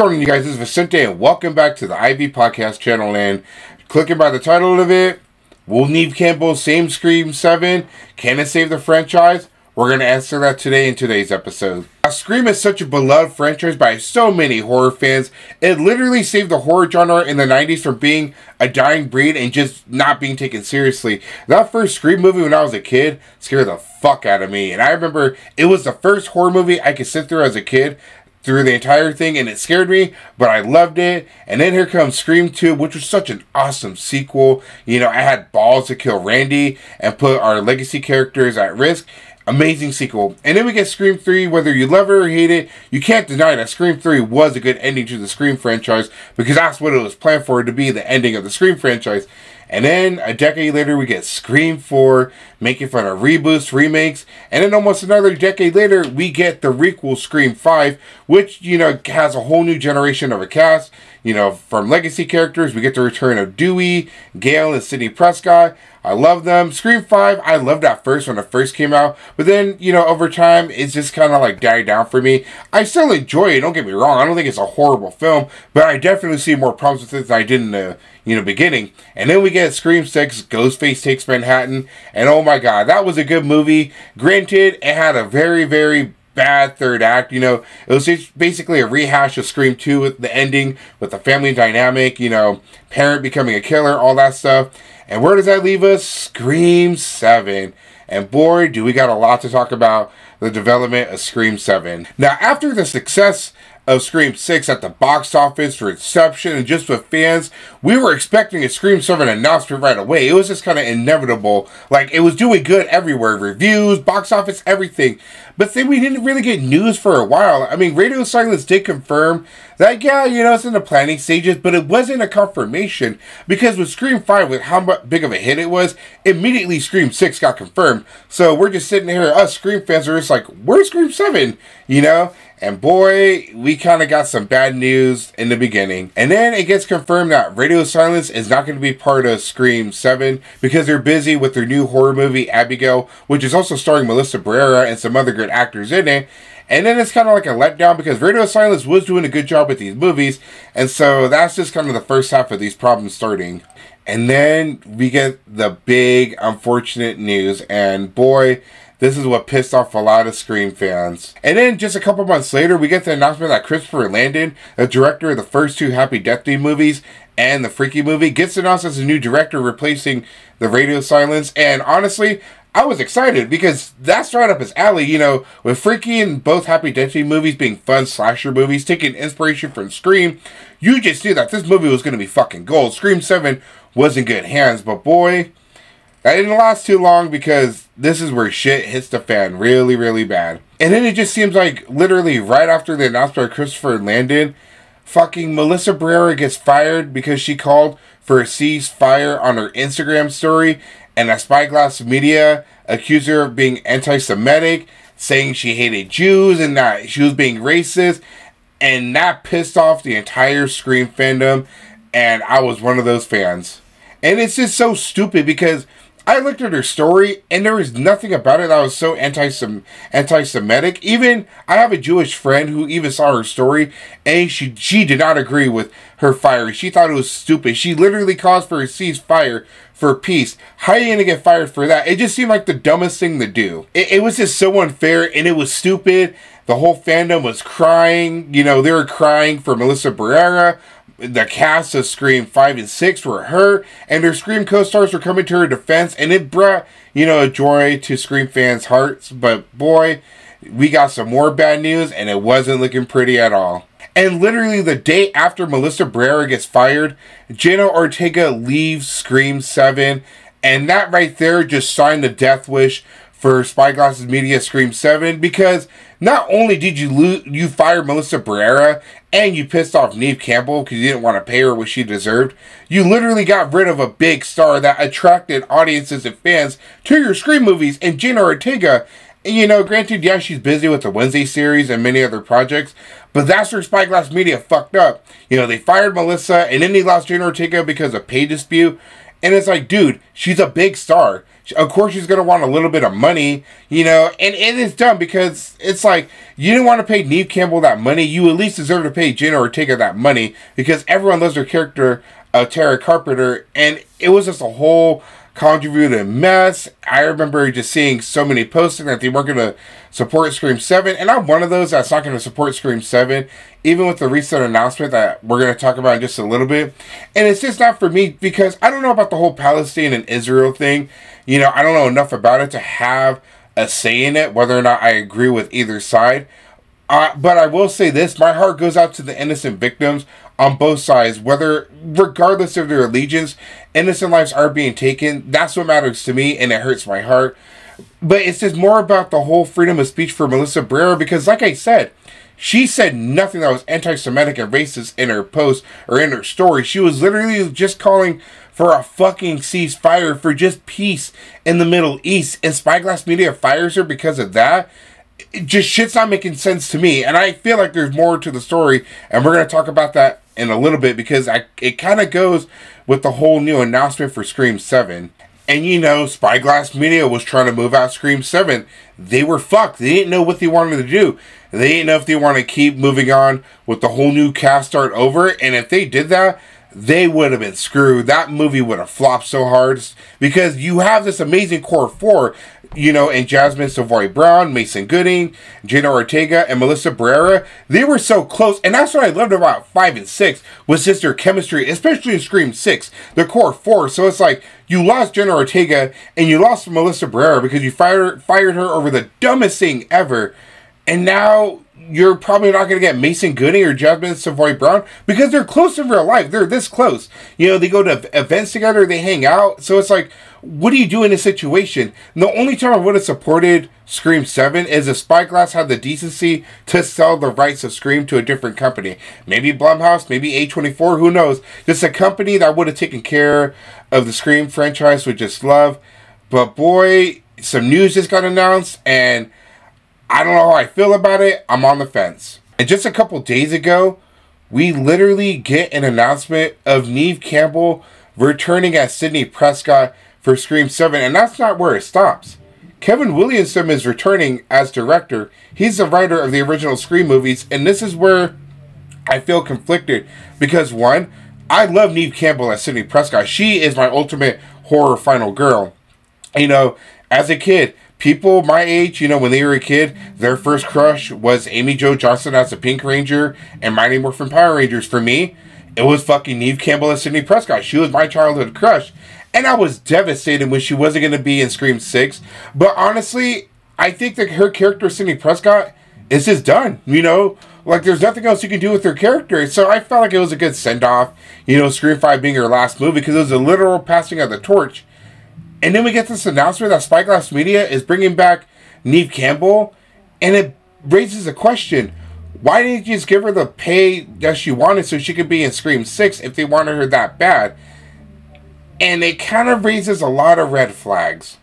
going you guys? This is Vicente, and welcome back to the IV Podcast channel. And clicking by the title of it, will Neve Campbell same Scream 7? Can it save the franchise? We're going to answer that today in today's episode. Now, Scream is such a beloved franchise by so many horror fans. It literally saved the horror genre in the 90s from being a dying breed and just not being taken seriously. That first Scream movie when I was a kid scared the fuck out of me. And I remember it was the first horror movie I could sit through as a kid through the entire thing and it scared me, but I loved it. And then here comes Scream 2, which was such an awesome sequel. You know, I had balls to kill Randy and put our legacy characters at risk. Amazing sequel. And then we get Scream 3, whether you love it or hate it, you can't deny that Scream 3 was a good ending to the Scream franchise because that's what it was planned for to be the ending of the Scream franchise. And then a decade later, we get Scream 4, making fun of reboots, remakes. And then almost another decade later, we get the requel Scream 5, which, you know, has a whole new generation of a cast. You know, from legacy characters, we get the return of Dewey, Gale, and Sidney Prescott. I love them. Scream 5, I loved that first when it first came out. But then, you know, over time, it's just kind of like died down for me. I still enjoy it, don't get me wrong. I don't think it's a horrible film, but I definitely see more problems with it than I did in the, you know, beginning. And then we get Scream 6, Ghostface Takes Manhattan. And oh my god, that was a good movie. Granted, it had a very, very bad third act. You know, it was just basically a rehash of Scream 2 with the ending, with the family dynamic, you know, parent becoming a killer, all that stuff. And where does that leave us? Scream 7. And boy, do we got a lot to talk about the development of Scream 7. Now, after the success of Scream 6 at the box office, for reception, and just with fans, we were expecting a Scream 7 announcement right away. It was just kind of inevitable. Like, it was doing good everywhere reviews, box office, everything. But then we didn't really get news for a while. I mean, Radio Silence did confirm that, yeah, you know, it's in the planning stages, but it wasn't a confirmation because with Scream 5, with how big of a hit it was, immediately Scream 6 got confirmed. So we're just sitting here, us Scream fans are just like, where's Scream 7? You know? And boy, we kind of got some bad news in the beginning. And then it gets confirmed that Radio Silence is not going to be part of Scream 7 because they're busy with their new horror movie, Abigail, which is also starring Melissa Barrera and some other good actors in it. And then it's kind of like a letdown because Radio Silence was doing a good job with these movies. And so that's just kind of the first half of these problems starting. And then we get the big unfortunate news. And boy, this is what pissed off a lot of Scream fans. And then just a couple months later, we get the announcement that Christopher Landon, the director of the first two Happy Death Day movies and the Freaky movie, gets announced as a new director replacing the Radio Silence. And honestly, I was excited because that's right up his alley, you know, with Freaky and both Happy Day movies being fun slasher movies, taking inspiration from Scream, you just knew that this movie was going to be fucking gold. Scream 7 was in good hands, but boy, that didn't last too long because this is where shit hits the fan really, really bad. And then it just seems like literally right after the announcement by Christopher Landon, fucking Melissa Barrera gets fired because she called for a ceasefire on her Instagram story, and that Spyglass Media accused her of being anti-Semitic, saying she hated Jews and that she was being racist, and that pissed off the entire Scream fandom, and I was one of those fans. And it's just so stupid because I looked at her story and there was nothing about it that was so anti anti-Semitic. Even I have a Jewish friend who even saw her story and she she did not agree with her firing. She thought it was stupid. She literally caused for a ceasefire for peace. How are you gonna get fired for that? It just seemed like the dumbest thing to do. It, it was just so unfair and it was stupid. The whole fandom was crying. You know, they were crying for Melissa Barrera the cast of Scream 5 and 6 were her, and their Scream co stars were coming to her defense, and it brought, you know, a joy to Scream fans' hearts. But boy, we got some more bad news, and it wasn't looking pretty at all. And literally the day after Melissa Barrera gets fired, Jenna Ortega leaves Scream 7, and that right there just signed the death wish for Spyglass's Media Scream 7 because not only did you lo- you fire Melissa Barrera and you pissed off Neve Campbell because you didn't want to pay her what she deserved, you literally got rid of a big star that attracted audiences and fans to your Scream movies and Jenna Ortega. And, you know, granted, yeah, she's busy with the Wednesday series and many other projects, but that's where Spyglass Media fucked up. You know, they fired Melissa and then they lost Jenna Ortega because of pay dispute. And it's like, dude, she's a big star Of course, she's gonna want a little bit of money, you know, and it is dumb because it's like you didn't want to pay Neve Campbell that money. You at least deserve to pay Jenna Ortega that money because everyone loves her character, uh, Tara Carpenter, and it was just a whole convoluted mess. I remember just seeing so many posting that they weren't going to support Scream 7, and I'm one of those that's not going to support Scream 7, even with the recent announcement that we're going to talk about in just a little bit. And it's just not for me because I don't know about the whole Palestine and Israel thing. You know, I don't know enough about it to have a say in it, whether or not I agree with either side. Uh, but I will say this: my heart goes out to the innocent victims on both sides, whether regardless of their allegiance, innocent lives are being taken. That's what matters to me, and it hurts my heart. But it's just more about the whole freedom of speech for Melissa Barrera because, like I said, she said nothing that was anti-Semitic and racist in her post or in her story. She was literally just calling for a fucking ceasefire for just peace in the Middle East, and Spyglass Media fires her because of that it just shit's not making sense to me. And I feel like there's more to the story, and we're gonna talk about that in a little bit because I it kind of goes with the whole new announcement for Scream Seven. And you know, Spyglass Media was trying to move out Scream 7. They were fucked. They didn't know what they wanted to do. They didn't know if they want to keep moving on with the whole new cast start over. And if they did that, they would have been screwed. That movie would have flopped so hard because you have this amazing core four, you know, and Jasmine Savoy Brown, Mason Gooding, Jenna Ortega, and Melissa Barrera. They were so close, and that's what I loved about five and six was just their chemistry, especially in Scream Six, the core four. So it's like you lost Jenna Ortega and you lost Melissa Barrera because you fired fired her over the dumbest thing ever, and now you're probably not going to get Mason Gooding or Jasmine Savoy Brown because they're close in real life. They're this close. You know, they go to events together, they hang out. So it's like, what do you do in this situation? And the only time I would have supported Scream 7 is if Spyglass had the decency to sell the rights of Scream to a different company. Maybe Blumhouse, maybe A24, who knows? Just a company that would have taken care of the Scream franchise with just love. But boy, some news just got announced and I don't know how I feel about it. I'm on the fence. And just a couple days ago, we literally get an announcement of Neve Campbell returning as Sidney Prescott for Scream 7, and that's not where it stops. Kevin Williamson is returning as director. He's the writer of the original Scream movies, and this is where I feel conflicted because one, I love Neve Campbell as Sidney Prescott. She is my ultimate horror final girl. You know, as a kid, people my age, you know, when they were a kid, their first crush was Amy Jo Johnson as a Pink Ranger and Mighty Morphin Power Rangers. For me, it was fucking Neve Campbell as Sidney Prescott. She was my childhood crush. And I was devastated when she wasn't going to be in Scream 6. But honestly, I think that her character, Sidney Prescott, is just done. You know, like there's nothing else you can do with her character. So I felt like it was a good send off. You know, Scream 5 being her last movie because it was a literal passing of the torch and then we get this announcement that Spyglass Media is bringing back Neve Campbell, and it raises a question. Why didn't you just give her the pay that she wanted so she could be in Scream 6 if they wanted her that bad? And it kind of raises a lot of red flags.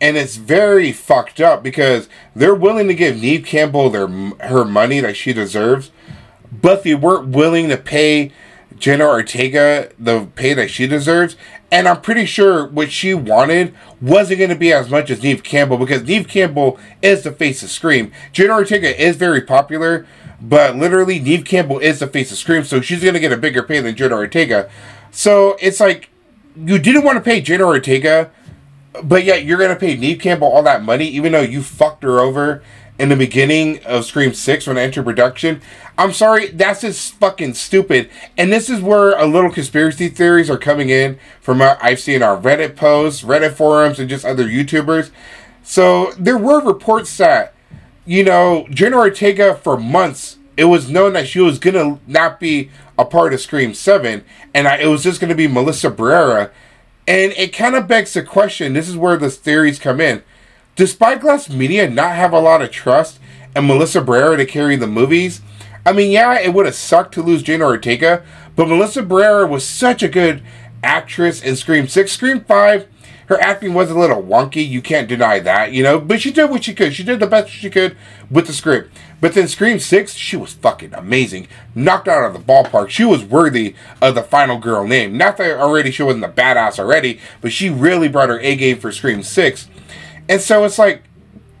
And it's very fucked up because they're willing to give Neve Campbell their her money that she deserves, but they weren't willing to pay Jenna Ortega the pay that she deserves. And I'm pretty sure what she wanted wasn't going to be as much as Neve Campbell because Neve Campbell is the face of Scream. Jenna Ortega is very popular, but literally Neve Campbell is the face of Scream, so she's going to get a bigger pay than Jenna Ortega. So it's like you didn't want to pay Jenna Ortega, but yet you're going to pay Neve Campbell all that money, even though you fucked her over in the beginning of Scream 6 when it entered production. I'm sorry, that's just fucking stupid. And this is where a little conspiracy theories are coming in from what I've seen our Reddit posts, Reddit forums, and just other YouTubers. So there were reports that, you know, Jenna Ortega for months, it was known that she was gonna not be a part of Scream 7, and I, it was just gonna be Melissa Barrera. And it kind of begs the question this is where the theories come in does Spyglass Media not have a lot of trust in Melissa Barrera to carry the movies? I mean, yeah, it would have sucked to lose Jenna Ortega, but Melissa Barrera was such a good actress in Scream 6. Scream 5, her acting was a little wonky. You can't deny that, you know. But she did what she could. She did the best she could with the script. But then Scream Six, she was fucking amazing. Knocked out of the ballpark. She was worthy of the final girl name. Not that already she wasn't a badass already, but she really brought her A game for Scream Six. And so it's like,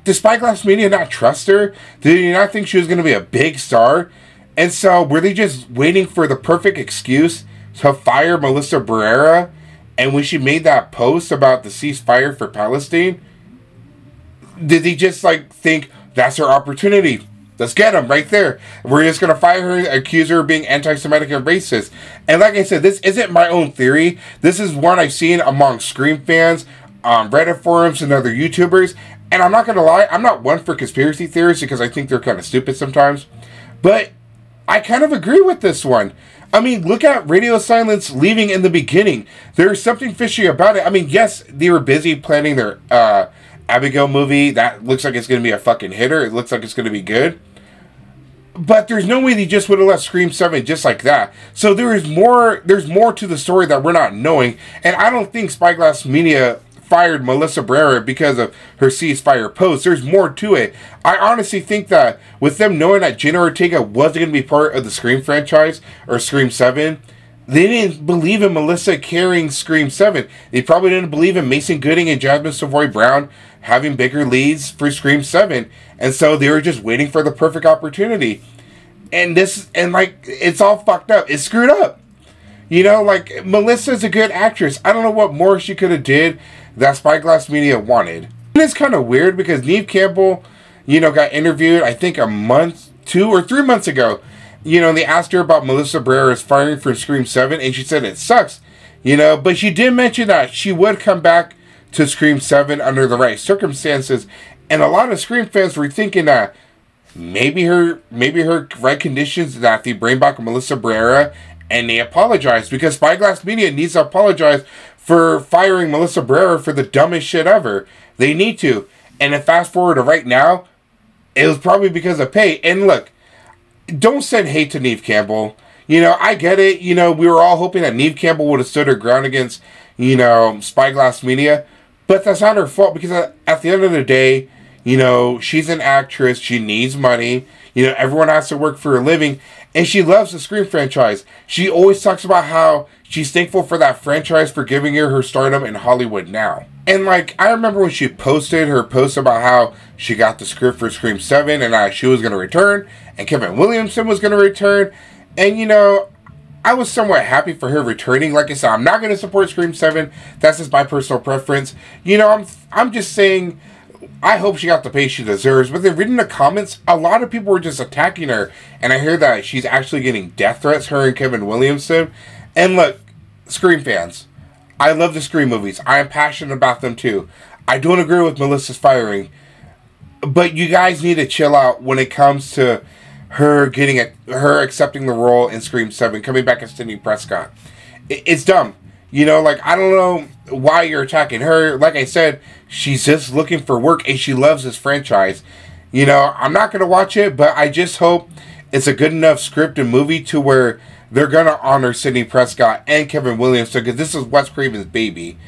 did Spyglass Media not trust her? Did you not think she was going to be a big star? And so were they just waiting for the perfect excuse to fire Melissa Barrera? And when she made that post about the ceasefire for Palestine, did he just like think that's her opportunity? Let's get him right there. We're just gonna fire her, accuse her of being anti-Semitic and racist. And like I said, this isn't my own theory. This is one I've seen among Scream fans, um, Reddit forums, and other YouTubers. And I'm not gonna lie, I'm not one for conspiracy theories because I think they're kind of stupid sometimes. But I kind of agree with this one. I mean, look at Radio Silence leaving in the beginning. There's something fishy about it. I mean, yes, they were busy planning their uh, Abigail movie. That looks like it's going to be a fucking hitter. It looks like it's going to be good. But there's no way they just would have left Scream 7 just like that. So there is more there's more to the story that we're not knowing. And I don't think Spyglass Media fired Melissa Barrera because of her ceasefire post. There's more to it. I honestly think that with them knowing that Jenna Ortega wasn't going to be part of the Scream franchise or Scream 7, they didn't believe in Melissa carrying Scream 7. They probably didn't believe in Mason Gooding and Jasmine Savoy Brown having bigger leads for Scream 7. And so they were just waiting for the perfect opportunity. And this, and like, it's all fucked up. It's screwed up. You know, like, Melissa's a good actress. I don't know what more she could have did that Spyglass Media wanted. And it's kind of weird because Neve Campbell, you know, got interviewed, I think, a month, two or three months ago. You know, and they asked her about Melissa Barrera's firing for Scream 7, and she said it sucks. You know, but she did mention that she would come back to Scream 7 under the right circumstances. And a lot of Scream fans were thinking that maybe her maybe her right conditions that they bring back Melissa Barrera and they apologize because Spyglass Media needs to apologize for firing Melissa Barrera for the dumbest shit ever. They need to. And then fast forward to right now, it was probably because of pay. And look, don't send hate to Neve Campbell. You know, I get it. You know, we were all hoping that Neve Campbell would have stood her ground against, you know, Spyglass Media. But that's not her fault because at the end of the day, you know, she's an actress. She needs money. You know, everyone has to work for a living. And she loves the Scream franchise. She always talks about how she's thankful for that franchise for giving her her stardom in Hollywood now. And like, I remember when she posted her post about how she got the script for Scream 7 and uh, she was going to return, and Kevin Williamson was going to return. And you know, I was somewhat happy for her returning. Like I said, I'm not going to support Scream 7. That's just my personal preference. You know, I'm I'm just saying I hope she got the pay she deserves. But they then reading the comments, a lot of people were just attacking her. And I hear that she's actually getting death threats, her and Kevin Williamson. And look, Scream fans, I love the Scream movies. I am passionate about them too. I don't agree with Melissa's firing. But you guys need to chill out when it comes to her getting it, her accepting the role in Scream 7, coming back as Sidney Prescott. It, it's dumb. You know, like, I don't know why you're attacking her. Like I said, she's just looking for work and she loves this franchise. You know, I'm not to watch it, but I just hope it's a good enough script and movie to where they're to honor Sidney Prescott and Kevin Williamson because this is Wes Craven's baby.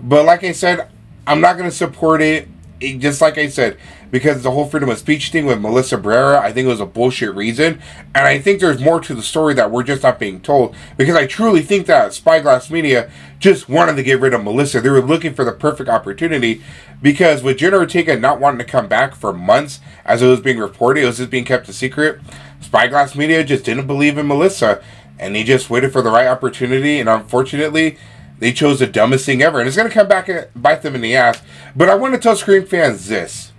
But like I said, I'm not to support it. it. Just like I said, because the whole freedom of speech thing with Melissa Barrera, I think it was a bullshit reason. And I think there's more to the story that we're just not being told. Because I truly think that Spyglass Media just wanted to get rid of Melissa. They were looking for the perfect opportunity. Because with Jenna Ortega not wanting to come back for months, as it was being reported, it was just being kept a secret. Spyglass Media just didn't believe in Melissa. And they just waited for the right opportunity. And unfortunately, they chose the dumbest thing ever. And it's going to come back and bite them in the ass. But I want to tell Scream fans this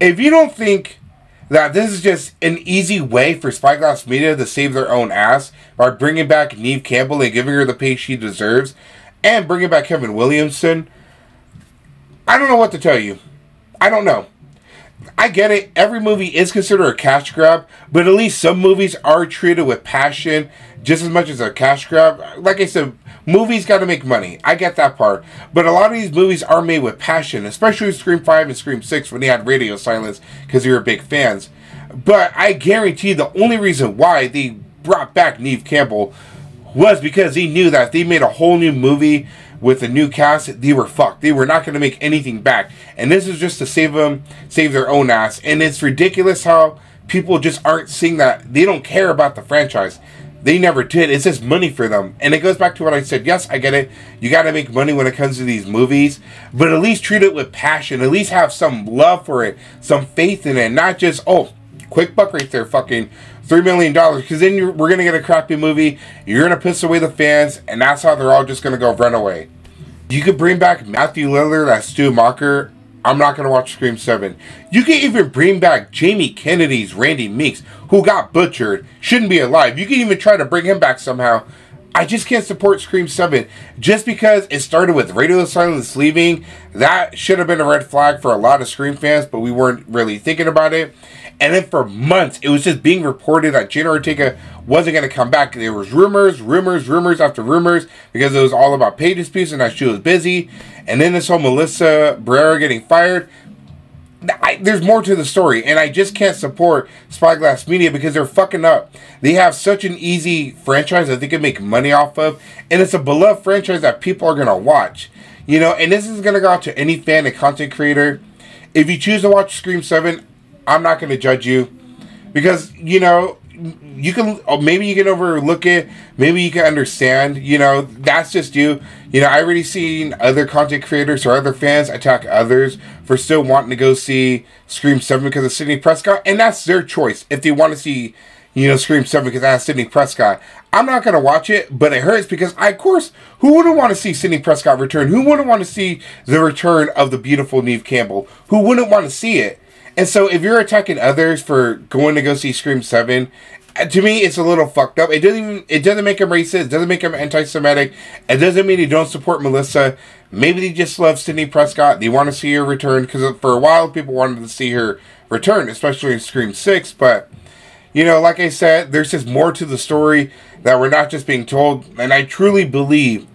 if you don't think that this is just an easy way for Spyglass Media to save their own ass by bringing back Neve Campbell and giving her the pay she deserves, and bringing back Kevin Williamson, I don't know what to tell you. I don't know. I get it. Every movie is considered a cash grab, but at least some movies are treated with passion just as much as a cash grab. Like I said, movies got to make money. I get that part. But a lot of these movies are made with passion, especially Scream 5 and Scream 6 when they had radio silence because they were big fans. But I guarantee the only reason why they brought back Neve Campbell was because he knew that if they made a whole new movie with the new cast, they were fucked. They were not going to make anything back, and this is just to save them, save their own ass. And it's ridiculous how people just aren't seeing that. They don't care about the franchise. They never did. It's just money for them. And it goes back to what I said. Yes, I get it. You got to make money when it comes to these movies, but at least treat it with passion. At least have some love for it, some faith in it, not just, oh, quick buck right there, fucking $3 million. Because then we're going to get a crappy movie. You're going to piss away the fans, and that's how they're all just going to go run away. You could bring back Matthew Lillard as Stu Macher. I'm not going to watch Scream 7. You could even bring back Jamie Kennedy's Randy Meeks, who got butchered, shouldn't be alive. You could even try to bring him back somehow. I just can't support Scream 7 just because it started with Radio Silence leaving. That should have been a red flag for a lot of Scream fans, but we weren't really thinking about it. And then for months, it was just being reported that Jenna Ortega wasn't going to come back. There was rumors, rumors, rumors after rumors because it was all about pay disputes and that she was busy. And then this whole Melissa Barrera getting fired. I, there's more to the story, and I just can't support Spyglass Media because they're fucking up. They have such an easy franchise that they can make money off of, and it's a beloved franchise that people are gonna watch. You know, and this is gonna go out to any fan and content creator. If you choose to watch Scream Seven, I'm not going to judge you. Because you know you can oh, maybe you can overlook it. Maybe you can understand you know that's just you. You know i already seen other content creators or other fans attack others for still wanting to go see scream 7 because of sidney prescott and that's their choice if they want to see you know scream 7 because that's sidney prescott. I'm not going to watch it but it hurts because I, of course who wouldn't want to see sidney prescott return? Who wouldn't want to see the return of the beautiful neve campbell? Who wouldn't want to see it and so if you're attacking others for going to go see Scream 7, uh, to me it's a little fucked up. It doesn't even it doesn't make him racist, it doesn't make him anti Semitic. It doesn't mean he don't support Melissa. Maybe they just love Sidney Prescott. They want to see her return because for a while people wanted to see her return, especially in Scream 6, but you know, like I said, there's just more to the story that we're not just being told, and I truly believe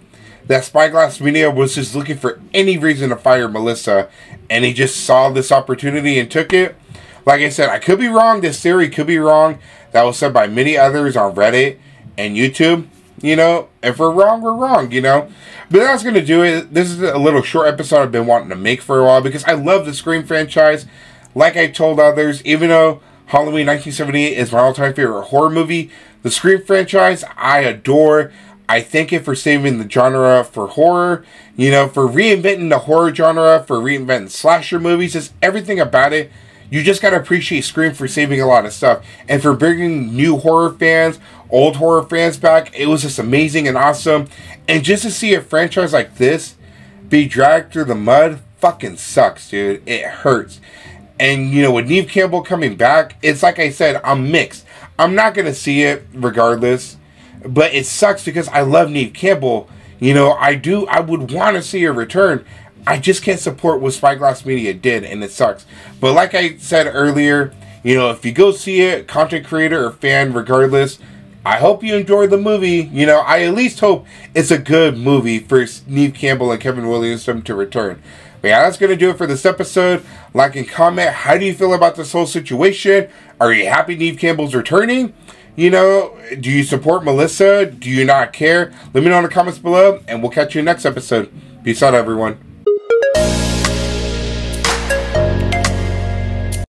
that Spyglass Media was just looking for any reason to fire Melissa, and he just saw this opportunity and took it. Like I said, I could be wrong. This theory could be wrong. That was said by many others on Reddit and YouTube. You know, if we're wrong, we're wrong, you know. But that's going to do it. This is a little short episode I've been wanting to make for a while because I love the Scream franchise. Like I told others, even though Halloween 1978 is my all time favorite horror movie, the Scream franchise I adore. I thank it for saving the genre for horror, you know, for reinventing the horror genre, for reinventing slasher movies, just everything about it. You just gotta appreciate Scream for saving a lot of stuff and for bringing new horror fans, old horror fans back. It was just amazing and awesome. And just to see a franchise like this be dragged through the mud fucking sucks, dude. It hurts. And you know, with Neve Campbell coming back, it's like I said, I'm mixed. I'm not gonna see it regardless but it sucks because I love Neve Campbell. You know, I do. I would want to see her return. I just can't support what Spyglass Media did, and it sucks. But like I said earlier, you know, if you go see it, content creator or fan, regardless, I hope you enjoy the movie. You know, I at least hope it's a good movie for Neve Campbell and Kevin Williamson to return. But yeah, that's going to do it for this episode. Like and comment. How do you feel about this whole situation? Are you happy Neve Campbell's returning? You know, do you support Melissa? Do you not care? Let me know in the comments below, and we'll catch you next episode. Peace out, everyone.